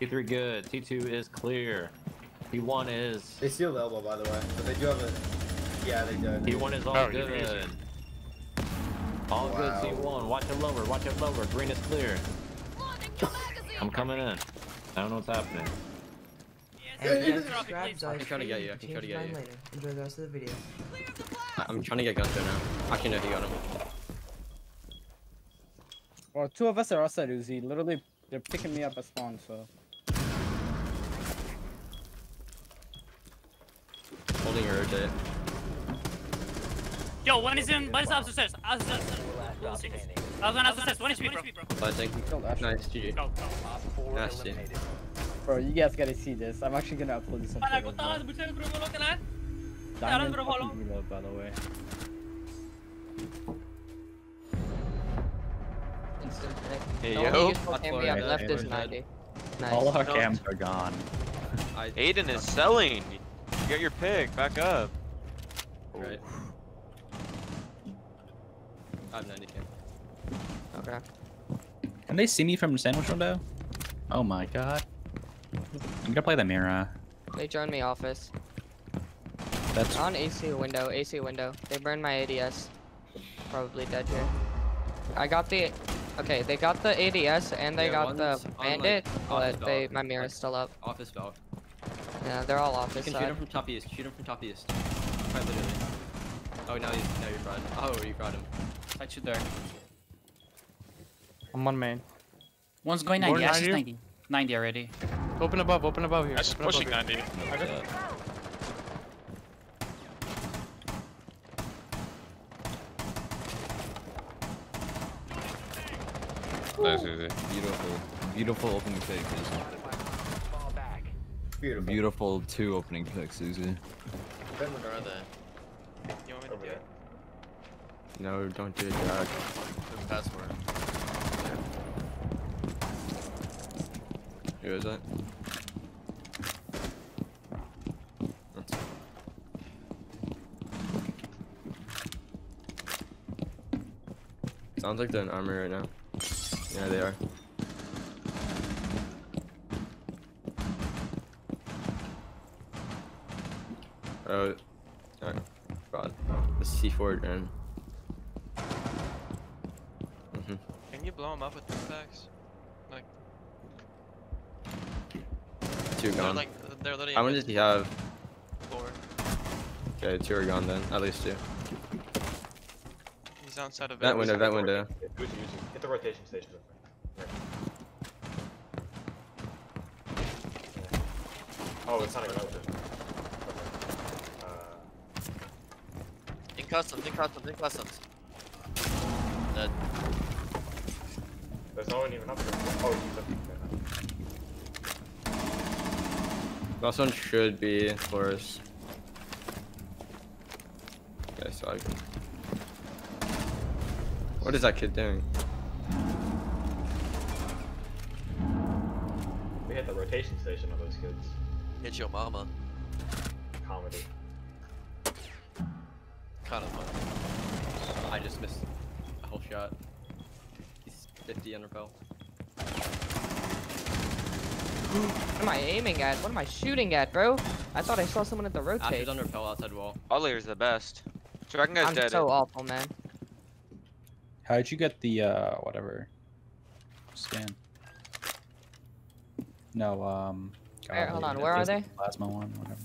T3 good. T2 is clear. T1 is. They steal the elbow, by the way, but they do have a. Yeah, they do. T1 is all Oh, good. All Wow. good. T1. Watch it lower. Watch it lower. Green is clear. I'm coming in. I don't know what's happening. And Yeah, subscribe, I can try to get you, I can change try to get you. Later. Enjoy the rest of the video. I- I'm trying to get Gunter now. Actually, no, he got him. Well, two of us are outside Uzi. Literally, they're picking me up at spawn, so. Holding your. Yo, one is in, one is upstairs. Upstairs. upstairs. One upstairs. One HP, bro. But I think. Killed Asher. Nice, GG. Go, go. Nasty. Bro, you guys gotta see this. I'm actually gonna upload this on Para, Twitter, kung takas, bro. buta, bro, wala ka na. Diamond bro, follow. fucking reload, by the way. Hey, The yo. only cam we have left is 90. Nice. All our No. cams are gone. Aiden is selling. You got your pick. Back up. Right. I have 90 cam. Okay. Can they see me from the sandwich window? Oh my god. I'm gonna play the mirror. They joined me office. That's On AC window, AC window. They burned my ADS. Probably dead here. I got the. Okay, they got the ADS and they Yeah, got the one's on, like, bandit, but they my mirror's like- still up. Office valve. Yeah, they're all off. You office can shoot him from top east. Shoot him from top east. Quite literally. Oh, now he's now you're fried. Oh, you fried him. I shoot there. I'm one main. One's going 90. Ash is 90? 90. 90 already. Open above, open above here. That's open pushing above 90. Nice, easy. Beautiful, beautiful opening pick. Susie. Beautiful. Beautiful two opening picks, Susie. Where are they? You want me to do it? No, don't do it, Jack. The password. Who is that? Sounds like they're in armor right now. Yeah, they are. Oh, oh, God. The C4 and. Mhm. Can you blow him up with impacts? Like, Two they're gone. like, they're literally. How many does he have? Four. Okay, two are gone then. At least two. He's outside of That window, that window. Who's using? Get the rotation station. Oh, it's not even open. Uh, In customs, in customs, in customs. Dead. there's no one even up there. Oh, he's up there. Last one should be Flores. Okay, so I can. What is that kid doing? We hit the rotation station of those kids. Hit your mama. Comedy. Kind of funny. I just missed a whole shot. He's 50 on repel. What am I aiming at? What am I shooting at, bro? I thought I saw someone at the Asher's rotate. on repel outside wall. Ollier's the best. Dragon guy's I'm dead. so awful, man. How did you get the uh whatever scan? No, um. Where- God, hold on, where are they? Plasma one, whatever.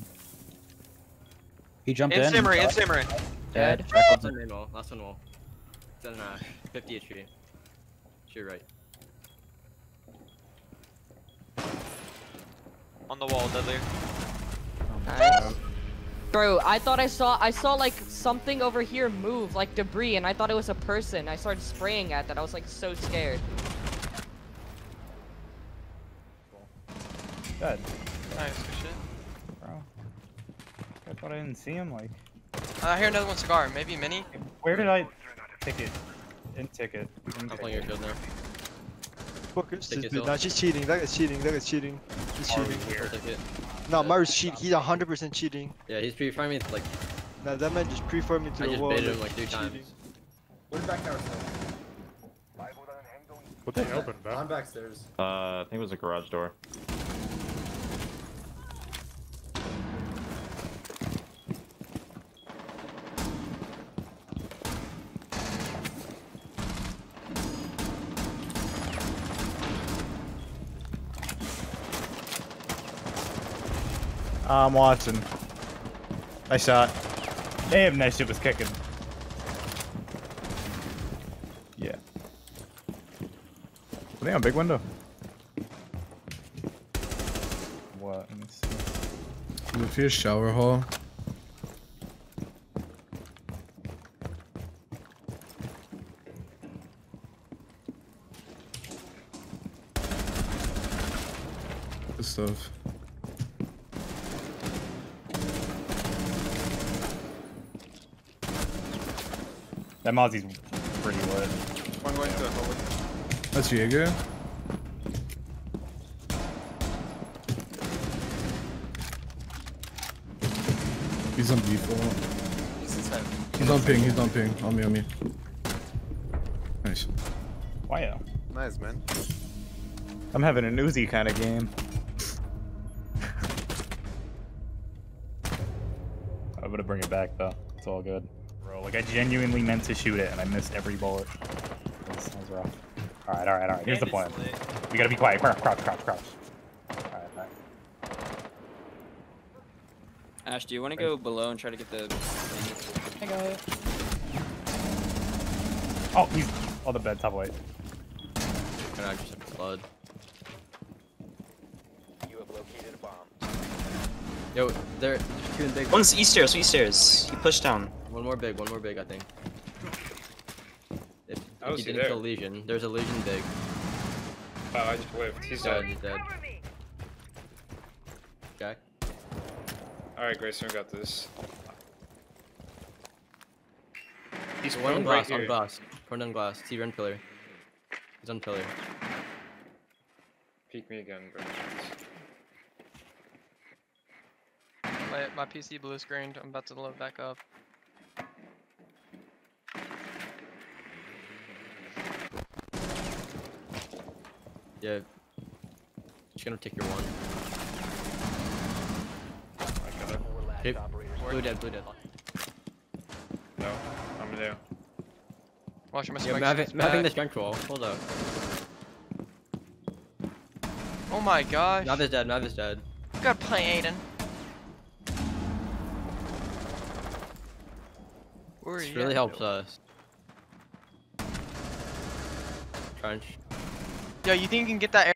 He jumped in in. simmering, in simmering. Dead. Dead. Shackled Last one main wall. Last one wall. It's in an ash. 50 HP. To your right. On the wall, deadly. Nice. Bro, I thought I saw I saw like something over here move, like debris, and I thought it was a person. I started spraying at that. I was like so scared. Dead. Nice, good shit. Bro. I thought I didn't see him. Like, Uh, I hear another one cigar. Maybe mini. where did I ticket? In ticket. In I'm playing your ticket. shield now. Focus. Take This it dude, off. nah, she's cheating. That guy's cheating. That guy's cheating. He's cheating. No, Uh, Maru's cheating. He's 100% cheating. Yeah, he's pre-farming me like Nah, that man just pre-farmed me to I the just wall. baited him like, like three cheating. times. Where's back tower still? What they On backstairs. Uh, I think it was a garage door. Um, I'm watching. I shot. Damn, that shit was kicking. Yeah. Are they on big window? What? Let me see. If your shower hall. Good stuff. That Mozzie's pretty lit. One going to the hallway. That's Jaeger. He's on default. He's on ping, he's on ping. On me, on me. Nice. Wow. Nice, man. I'm having a newsy kind of game. I'm gonna bring it back though. It's all good. Bro, like I genuinely meant to shoot it and I missed every bullet. That was, that was rough. Alright, alright, alright. Here's the plan. We gotta be quiet. Crouch, crouch, crouch, crouch. Alright, alright. Ash, do you want to go below and try to get the? I got it. Oh, he's on the bed, top right. Can I just flood? You have located a bomb. Yo, there, there's two in big. One's east stairs, east stairs. He pushed down. One more big, one more big, I think. If, How if you he didn't there? kill Legion, there's a Legion big. Oh, I just whiffed. He's dead. dead. He's dead. Jack. Alright, Grayson, we got this. He's one on glass, right on glass. Prone on glass. T run pillar. He's on pillar. Peek me again, bro. My, my PC blue screened. I'm about to load back up. Yeah. Just gonna take your one. I got it. Okay. Blue dead, blue dead. No, I'm there. Watch my Yeah, spike I'm having, shot's I'm having back. this junk roll. Hold up. Oh my gosh. Mav is dead, Mav is dead. Gotta play Aiden. Where are This really helps us. Trench. Yo, you think you can get that